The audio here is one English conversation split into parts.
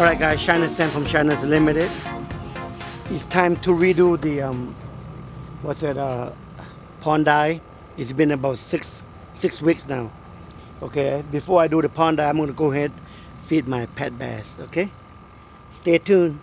All right, guys, Shiner Sam from Shiners Unlimited. It's time to redo the, um, what's it, uh, pond dye. It's been about six, six weeks now. Okay, before I do the pond dye, I'm gonna go ahead feed my pet bass, okay? Stay tuned.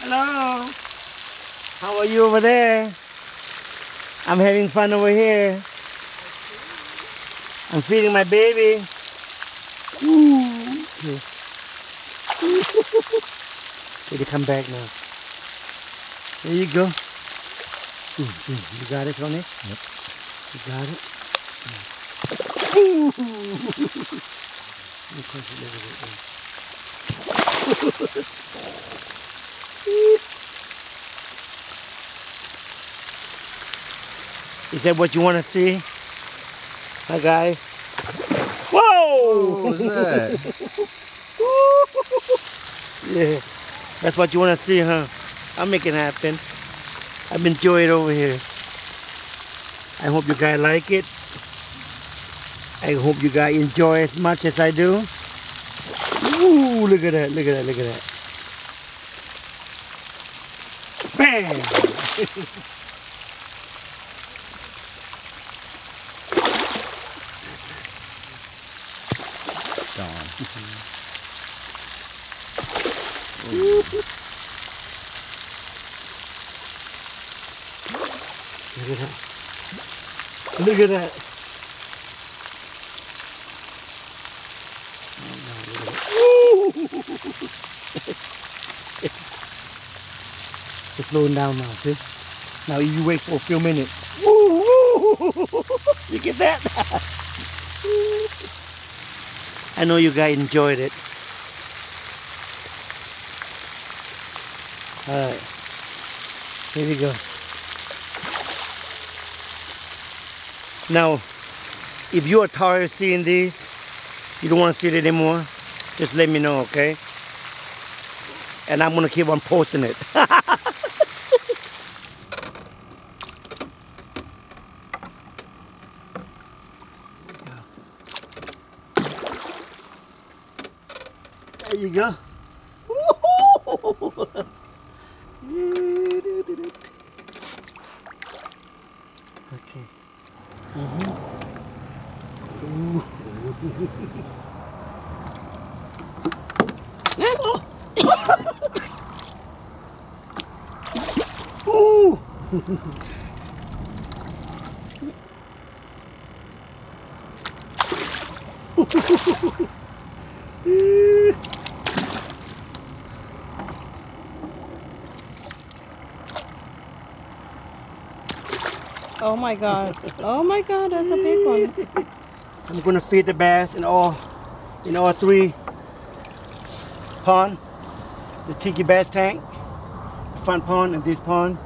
Hello. How are you over there? I'm having fun over here. I'm feeding my baby. Ooh. Okay, they come back now. There you go. You got it, Tony? Yep. You got it? Ooh. Let me close it a little bit. Is that what you want to see? Hi, guys. Whoa! What that? yeah, that's what you want to see, huh? I'll make it happen. I've enjoyed it over here. I hope you guys like it. I hope you guys enjoy as much as I do. Ooh, look at that, look at that, look at that. Bam! Gone. Look at that. Look at that. It's slowing down now, see? Now you wait for a few minutes. You get that? I know you guys enjoyed it. Alright. Here we go. Now, if you are tired of seeing these, you don't want to see it anymore, just let me know, okay? And I'm gonna keep on posting it. there you go. Okay. Mhm. Ooh. Ooh. Oh my god. Oh my god, that's a big one. I'm gonna feed the bass in all in all three pond. The tiki bass tank, the front pond and this pond.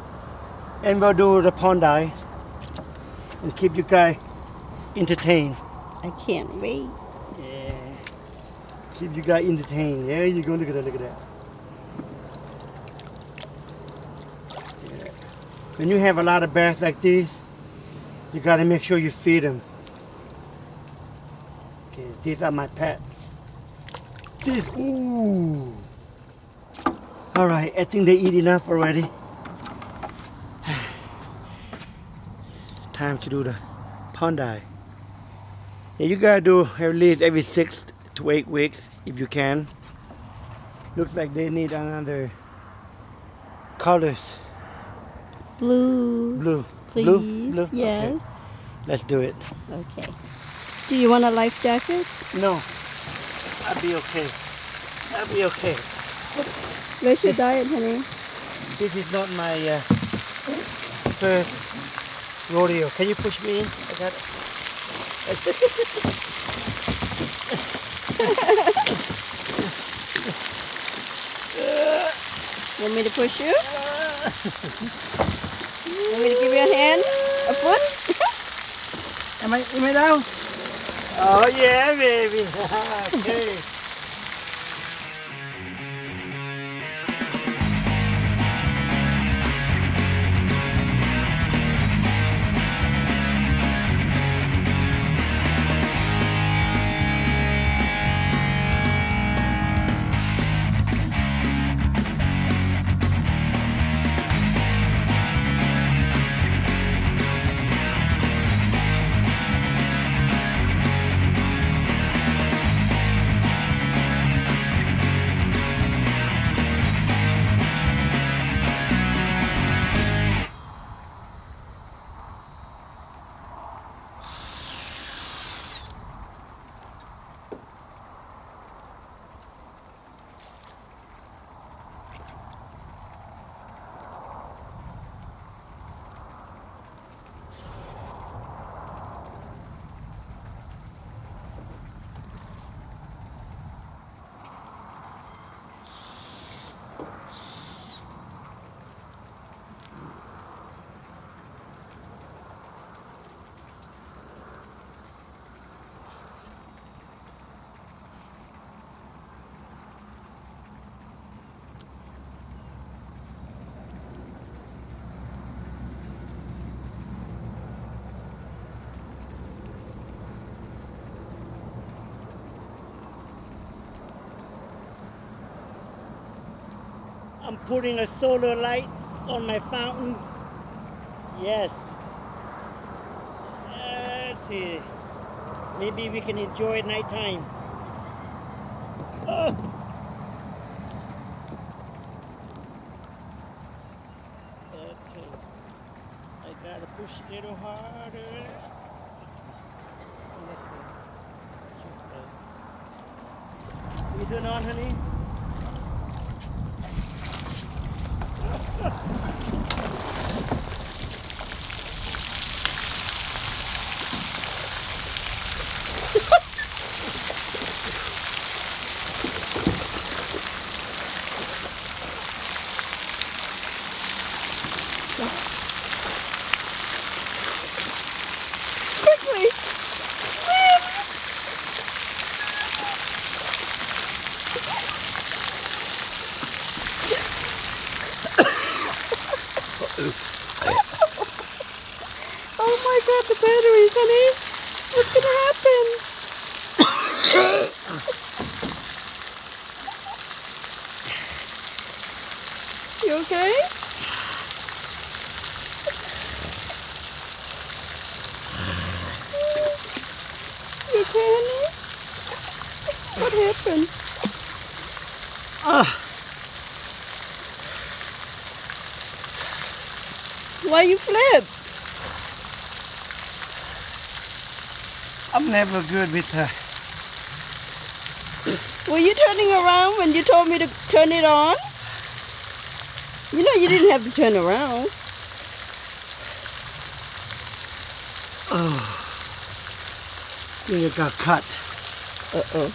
And we'll do the pond dye and keep you guys entertained. I can't wait. Yeah. Keep you guys entertained. There you go, look at that, look at that. When you have a lot of bass like these, you gotta make sure you feed them. Okay, these are my pets. This, ooh. All right, I think they eat enough already. Time to do the pond dye. Yeah, you gotta do at least every six to eight weeks if you can. Looks like they need another colors. Blue. Blue. Please. Blue? Blue? Yes. Okay. Let's do it. Okay. Do you want a life jacket? No. I'll be okay. I'll be okay. Where's your diet, honey? This is not my uh, first rodeo. Can you push me in? I got it. Want me to push you? You want me to give you a hand? A foot? Am I, am I down? Oh yeah, baby. okay. I'm putting a solar light on my fountain. Yes. Let's see. Maybe we can enjoy it nighttime. Oh. Okay. I Gotta push a little harder. You doing on, honey? Oh my god, the batteries, honey! What's gonna happen? you okay? You okay, honey? What happened? Ah, Why you flip? I'm never good with uh, Were you turning around when you told me to turn it on? You know you didn't have to turn around. oh. You got cut. Uh-oh.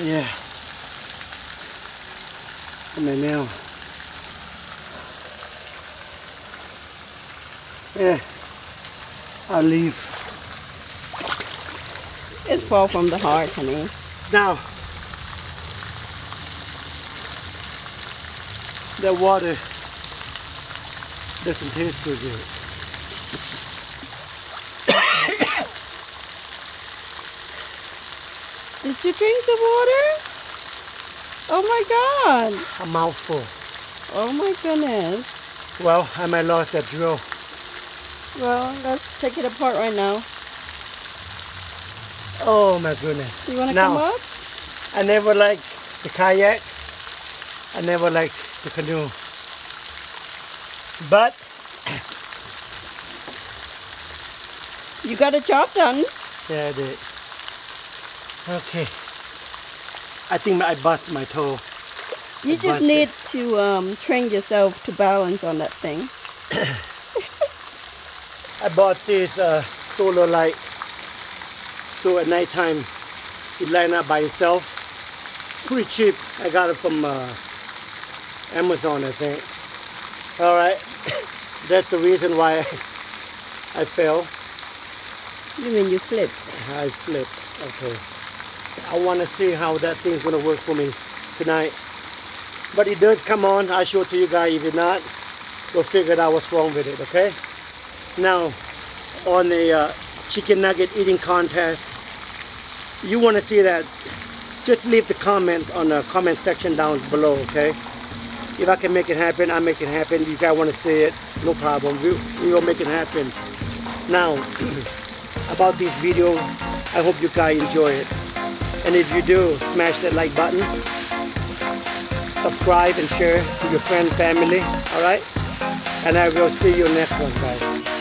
Yeah. And then now. Yeah. I'll leave. It's fall from the heart, honey. Now. The water doesn't taste too good. Did you drink the water? Oh my god. A mouthful. Oh my goodness. Well, I might lost that drill. Well, let's take it apart right now. Oh my goodness. You want to come up? I never liked the kayak. I never liked the canoe. But You got a job done. yeah, I did. Okay. I think I bust my toe. You I just busted. need to um, train yourself to balance on that thing. I bought this uh, solar light. So at nighttime, it light up by itself. Pretty cheap. I got it from uh, Amazon, I think. All right. That's the reason why I, I fell. You mean you flip? I flipped. Okay. I want to see how that thing's going to work for me tonight. But it does come on. I'll show it to you guys. If it not, we'll figure out what's wrong with it, okay? Now, on the uh, chicken nugget eating contest, you want to see that, just leave the comment on the comment section down below, okay? If I can make it happen, I'll make it happen. If you guys want to see it, no problem. We, we will make it happen. Now, about this video, I hope you guys enjoy it. And if you do, smash that like button. Subscribe and share to your friend, family, alright? And I will see you next one, guys.